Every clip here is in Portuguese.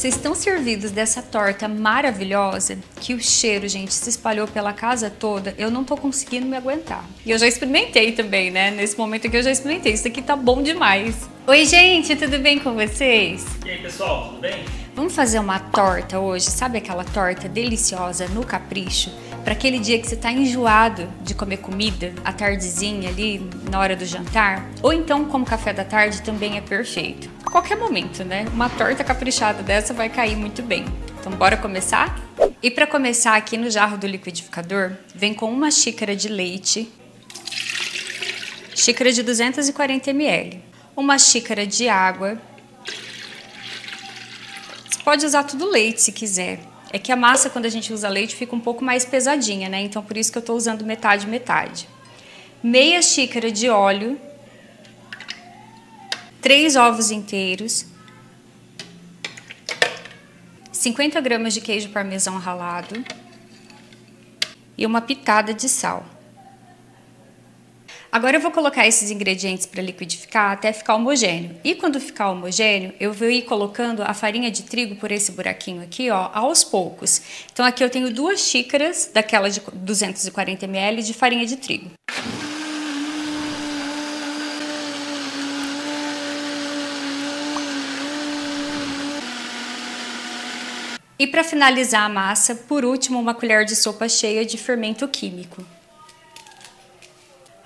Vocês estão servidos dessa torta maravilhosa que o cheiro, gente, se espalhou pela casa toda. Eu não tô conseguindo me aguentar. E eu já experimentei também, né? Nesse momento aqui eu já experimentei. Isso aqui tá bom demais. Oi, gente, tudo bem com vocês? E aí, pessoal, tudo bem? Vamos fazer uma torta hoje, sabe aquela torta deliciosa no capricho? Para aquele dia que você está enjoado de comer comida, à tardezinha ali, na hora do jantar, ou então como café da tarde também é perfeito. Qualquer momento, né? Uma torta caprichada dessa vai cair muito bem. Então bora começar? E para começar aqui no jarro do liquidificador, vem com uma xícara de leite, xícara de 240 ml, uma xícara de água, pode usar tudo leite se quiser. É que a massa, quando a gente usa leite, fica um pouco mais pesadinha, né? Então, por isso que eu estou usando metade, metade. Meia xícara de óleo. Três ovos inteiros. 50 gramas de queijo parmesão ralado. E uma pitada de sal. Agora eu vou colocar esses ingredientes para liquidificar até ficar homogêneo. E quando ficar homogêneo, eu vou ir colocando a farinha de trigo por esse buraquinho aqui, ó, aos poucos. Então aqui eu tenho duas xícaras daquela de 240 ml de farinha de trigo. E para finalizar a massa, por último, uma colher de sopa cheia de fermento químico.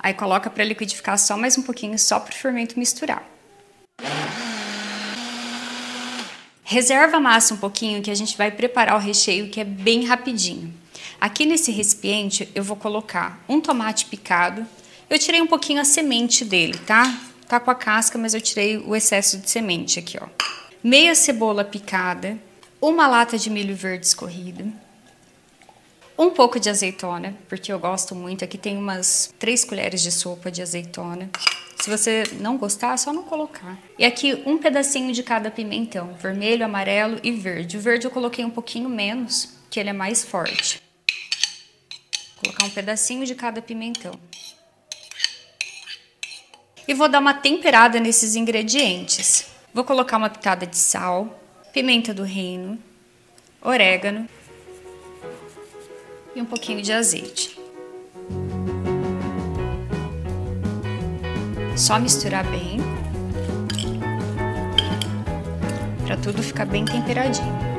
Aí coloca para liquidificar só mais um pouquinho, só para o fermento misturar. Reserva a massa um pouquinho que a gente vai preparar o recheio que é bem rapidinho. Aqui nesse recipiente eu vou colocar um tomate picado. Eu tirei um pouquinho a semente dele, tá? Tá com a casca, mas eu tirei o excesso de semente aqui, ó. Meia cebola picada, uma lata de milho verde escorrido, um pouco de azeitona, porque eu gosto muito. Aqui tem umas três colheres de sopa de azeitona. Se você não gostar, é só não colocar. E aqui um pedacinho de cada pimentão, vermelho, amarelo e verde. O verde eu coloquei um pouquinho menos, que ele é mais forte. Vou colocar um pedacinho de cada pimentão. E vou dar uma temperada nesses ingredientes. Vou colocar uma pitada de sal, pimenta do reino, orégano, e um pouquinho de azeite. Só misturar bem para tudo ficar bem temperadinho.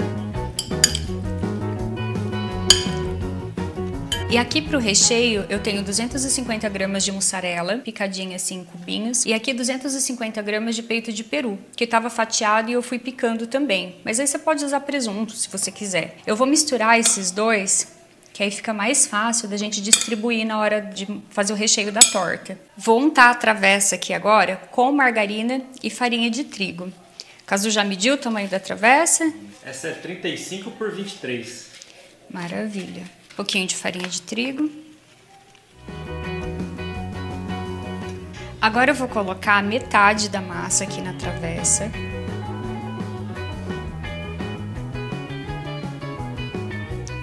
E aqui para o recheio eu tenho 250 gramas de mussarela, picadinha assim em cubinhos, e aqui 250 gramas de peito de peru, que estava fatiado e eu fui picando também. Mas aí você pode usar presunto se você quiser. Eu vou misturar esses dois que aí fica mais fácil da gente distribuir na hora de fazer o recheio da torta. Vou untar a travessa aqui agora com margarina e farinha de trigo. Caso já mediu o tamanho da travessa? Essa é 35 por 23. Maravilha. Um pouquinho de farinha de trigo. Agora eu vou colocar metade da massa aqui na travessa.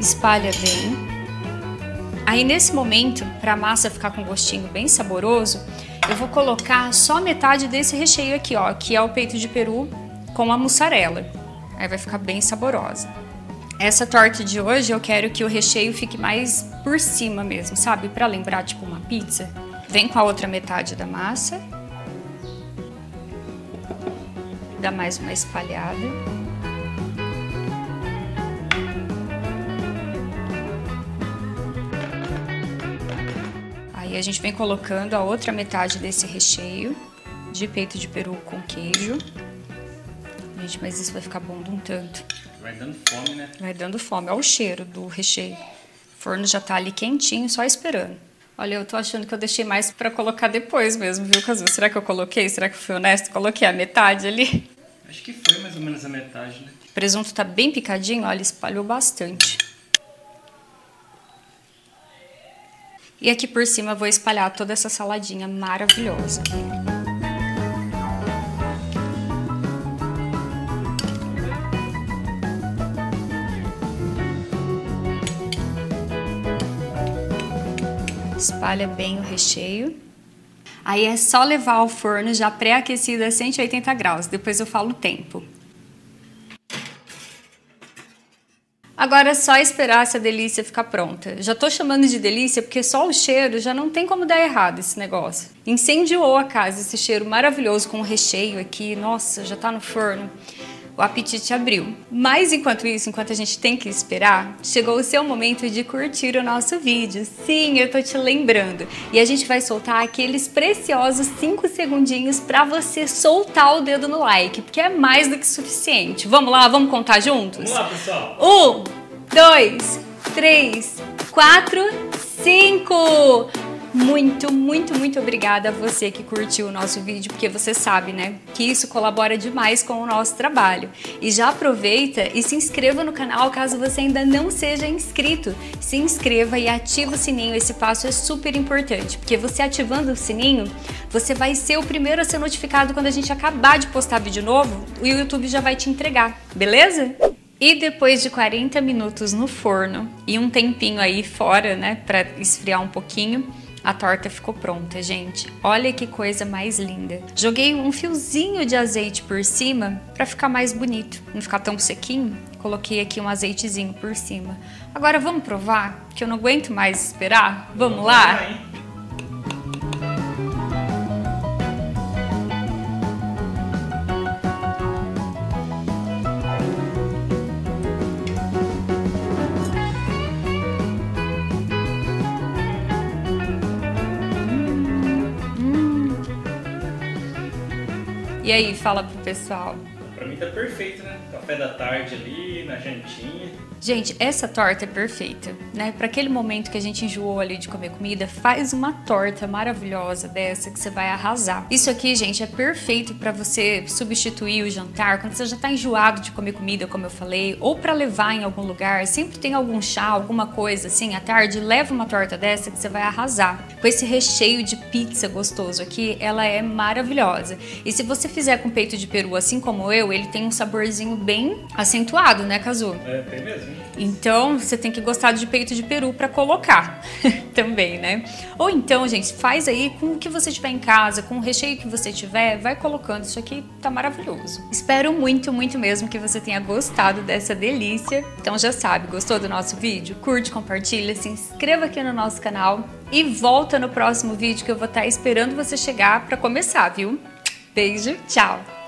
Espalha bem. Aí nesse momento, para a massa ficar com um gostinho bem saboroso, eu vou colocar só metade desse recheio aqui, ó, que é o peito de peru com a mussarela. Aí vai ficar bem saborosa. Essa torta de hoje eu quero que o recheio fique mais por cima mesmo, sabe? Para lembrar tipo uma pizza. Vem com a outra metade da massa. Dá mais uma espalhada. E a gente vem colocando a outra metade desse recheio de peito de peru com queijo. Gente, mas isso vai ficar bom de um tanto. Vai dando fome, né? Vai dando fome. Olha o cheiro do recheio. O forno já tá ali quentinho, só esperando. Olha, eu tô achando que eu deixei mais para colocar depois mesmo, viu, Casu? Será que eu coloquei? Será que eu fui honesto? Coloquei a metade ali? Acho que foi mais ou menos a metade, né? O presunto tá bem picadinho, olha, espalhou bastante. E aqui por cima vou espalhar toda essa saladinha maravilhosa. Espalha bem o recheio. Aí é só levar ao forno já pré-aquecido a 180 graus. Depois eu falo o tempo. Agora é só esperar essa delícia ficar pronta. Já tô chamando de delícia porque só o cheiro já não tem como dar errado esse negócio. Incendiou a casa esse cheiro maravilhoso com o recheio aqui. Nossa, já tá no forno o apetite abriu. Mas enquanto isso, enquanto a gente tem que esperar, chegou o seu momento de curtir o nosso vídeo. Sim, eu tô te lembrando. E a gente vai soltar aqueles preciosos 5 segundinhos para você soltar o dedo no like, porque é mais do que suficiente. Vamos lá, vamos contar juntos? Vamos lá, pessoal. Um, dois, três, quatro, cinco. Muito, muito, muito obrigada a você que curtiu o nosso vídeo, porque você sabe, né, que isso colabora demais com o nosso trabalho. E já aproveita e se inscreva no canal caso você ainda não seja inscrito. Se inscreva e ativa o sininho, esse passo é super importante, porque você ativando o sininho, você vai ser o primeiro a ser notificado quando a gente acabar de postar vídeo novo, o YouTube já vai te entregar, beleza? E depois de 40 minutos no forno e um tempinho aí fora, né, para esfriar um pouquinho, a torta ficou pronta, gente. Olha que coisa mais linda. Joguei um fiozinho de azeite por cima para ficar mais bonito, não ficar tão sequinho. Coloquei aqui um azeitezinho por cima. Agora vamos provar, que eu não aguento mais esperar. Vamos lá? E aí, fala pro pessoal. Pra mim tá perfeito, né? Café da tarde ali, na jantinha. Gente, essa torta é perfeita, né? Para aquele momento que a gente enjoou ali de comer comida, faz uma torta maravilhosa dessa que você vai arrasar. Isso aqui, gente, é perfeito para você substituir o jantar quando você já tá enjoado de comer comida, como eu falei, ou para levar em algum lugar. Sempre tem algum chá, alguma coisa assim à tarde, leva uma torta dessa que você vai arrasar. Com esse recheio de pizza gostoso aqui, ela é maravilhosa. E se você fizer com peito de peru, assim como eu, ele tem um saborzinho bem acentuado, né, Cazu? É, tem mesmo. Então, você tem que gostar de peito de peru para colocar também, né? Ou então, gente, faz aí com o que você tiver em casa, com o recheio que você tiver, vai colocando. Isso aqui tá maravilhoso. Espero muito, muito mesmo que você tenha gostado dessa delícia. Então já sabe, gostou do nosso vídeo? Curte, compartilha, se inscreva aqui no nosso canal e volta no próximo vídeo que eu vou estar esperando você chegar para começar, viu? Beijo, tchau!